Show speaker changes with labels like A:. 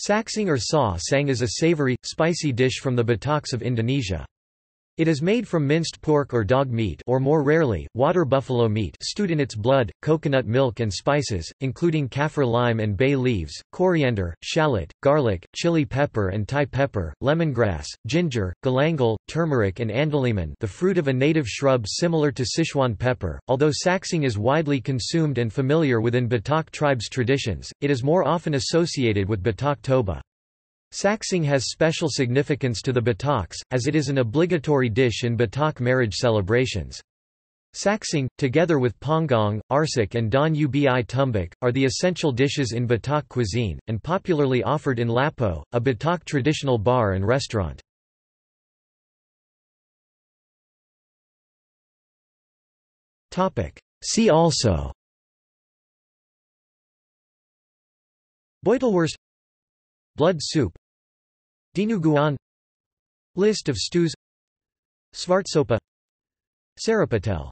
A: Saksang or Sa-sang is a savory, spicy dish from the Bataks of Indonesia. It is made from minced pork or dog meat or more rarely, water buffalo meat stewed in its blood, coconut milk and spices, including kaffir lime and bay leaves, coriander, shallot, garlic, chili pepper and Thai pepper, lemongrass, ginger, galangal, turmeric and andaliman the fruit of a native shrub similar to Sichuan pepper. Although saksang is widely consumed and familiar within Batak tribes' traditions, it is more often associated with Batak Toba. Saksang has special significance to the Bataks, as it is an obligatory dish in Batak marriage celebrations. Saksang, together with panggang, arsik and daun ubi tumbuk, are the essential dishes in Batak cuisine, and popularly offered in Lapo, a Batak traditional bar and restaurant. See also Beutelwurst Blood soup Dinuguan List of stews Svartsopa Sarapatel